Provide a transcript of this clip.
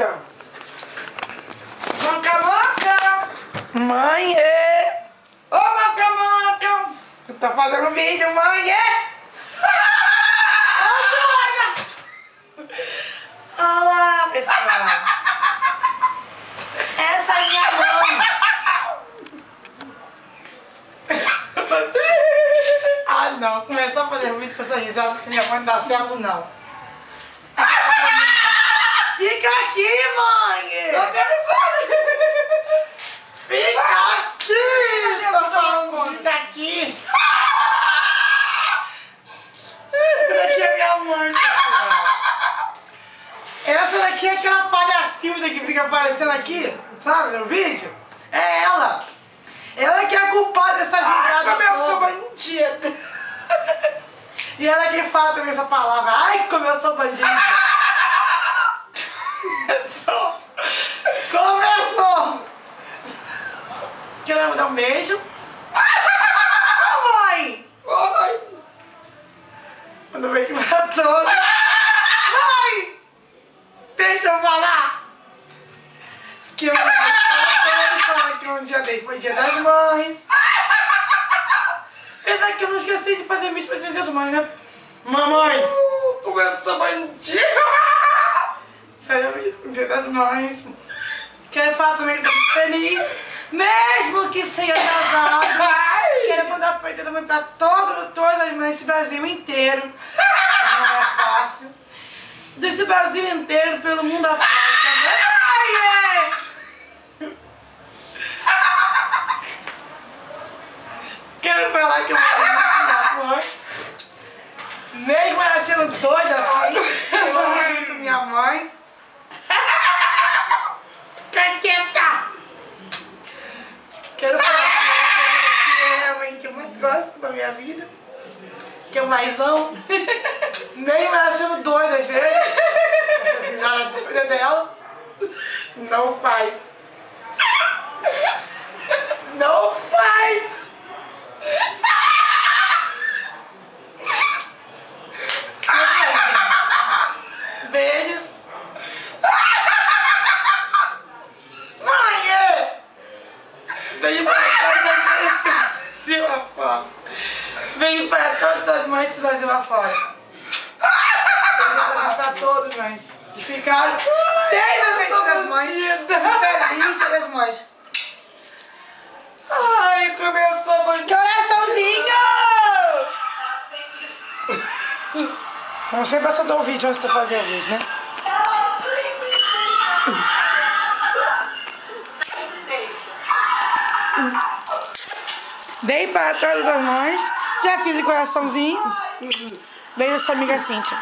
moca. Moca, moca. Mãe, é. Ô, moca, moca. Eu tô fazendo um vídeo, mãe, é. Olá, pessoal. Essa é minha mãe. Ah, não. Começou a fazer vídeo com essa risada porque minha mãe não dá certo, não. Fica aqui, mãe. Eu quero Fica aqui! Tô falando, fica aqui! Essa daqui é minha mãe, pessoal. Essa daqui é aquela palhacilda que fica aparecendo aqui, sabe, no vídeo? É ela! Ela que é a culpada dessa Ai, risada como eu sou toda. bandida. E ela que fala também essa palavra. Ai, como eu sou bandido! Começou! Começou! Quero dar um beijo. Mãe! Manda um beijo pra todos. Mãe! Deixa eu falar! Que eu falar que um dia dei foi dia das mães. Apesar que eu não esqueci de fazer vídeo pra dia das mães, né? Mamãe! Uh, Como eu sou bandida. Fazer vídeo pro dia das mães. Quero falar também que eu tô muito feliz. Mesmo que seja atrasado. Ai. Quero mandar feita também pra todo, todas as mães desse Brasil inteiro. Não é fácil. Desse Brasil inteiro, pelo mundo afora. também. Ai, é. Quero falar que eu vou minha mãe. Mesmo ela sendo doida assim, eu amo muito minha mãe. Fica quieta! Quero falar que ela é a mãe que eu mais gosto da minha vida. Que eu mais amo. Mesmo ela sendo doida às vezes. Essa risada doida dela. Não faz. Não faz! Beijos. Mãe! é. Beijo para todas as mães Beijo para todas as mães desse Brasil afora. Para todos, mães. Que ficaram sempre felizes das mães. Dia das mães. Ai, sou bandida. Coraçãozinho! Não sei pra soltar o vídeo antes de fazer o vídeo, né? Dei para todas as mães. Já fiz o coraçãozinho. Beijo da sua amiga Cíntia.